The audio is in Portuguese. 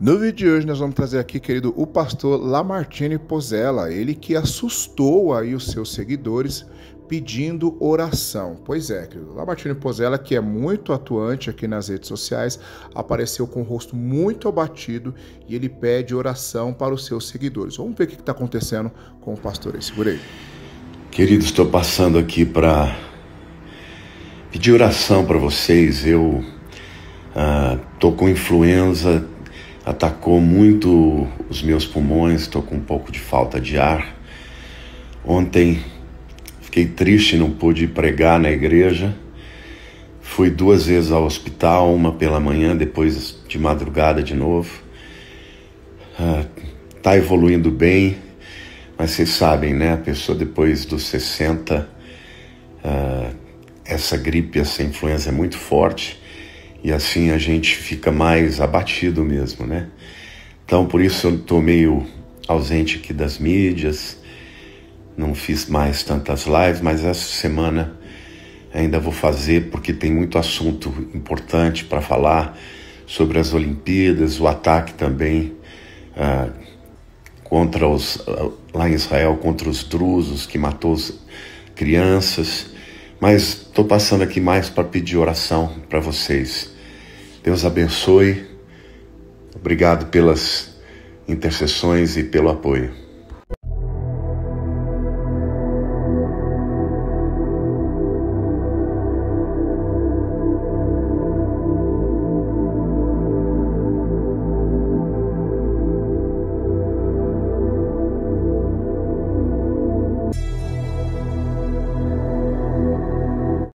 No vídeo de hoje nós vamos trazer aqui, querido, o pastor Lamartine Pozella, ele que assustou aí os seus seguidores pedindo oração. Pois é, querido, Lamartine Pozella, que é muito atuante aqui nas redes sociais, apareceu com o rosto muito abatido e ele pede oração para os seus seguidores. Vamos ver o que está acontecendo com o pastor aí. Segura aí. Querido, estou passando aqui para pedir oração para vocês. Eu estou uh, com influenza, atacou muito os meus pulmões, estou com um pouco de falta de ar. Ontem fiquei triste, não pude pregar na igreja. Fui duas vezes ao hospital, uma pela manhã, depois de madrugada de novo. Está uh, evoluindo bem, mas vocês sabem, né? A pessoa depois dos 60, uh, essa gripe, essa influenza é muito forte e assim a gente fica mais abatido mesmo, né? Então por isso eu estou meio ausente aqui das mídias, não fiz mais tantas lives, mas essa semana ainda vou fazer porque tem muito assunto importante para falar sobre as Olimpíadas, o ataque também ah, contra os ah, lá em Israel contra os drusos que matou as crianças, mas estou passando aqui mais para pedir oração para vocês Deus abençoe. Obrigado pelas intercessões e pelo apoio.